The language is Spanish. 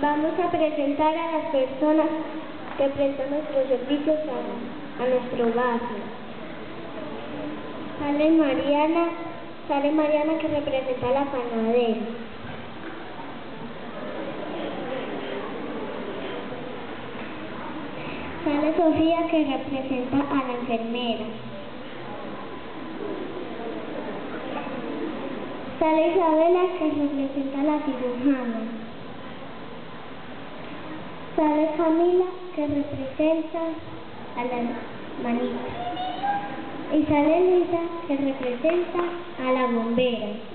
Vamos a presentar a las personas que prestan nuestros servicios a, a nuestro barrio. Sale Mariana, sale Mariana que representa a la panadera. Sale Sofía que representa a la enfermera. Sale Isabela que representa a la cirujana. Sale Camila que representa a la manita. Y sale Lisa que representa a la bombera.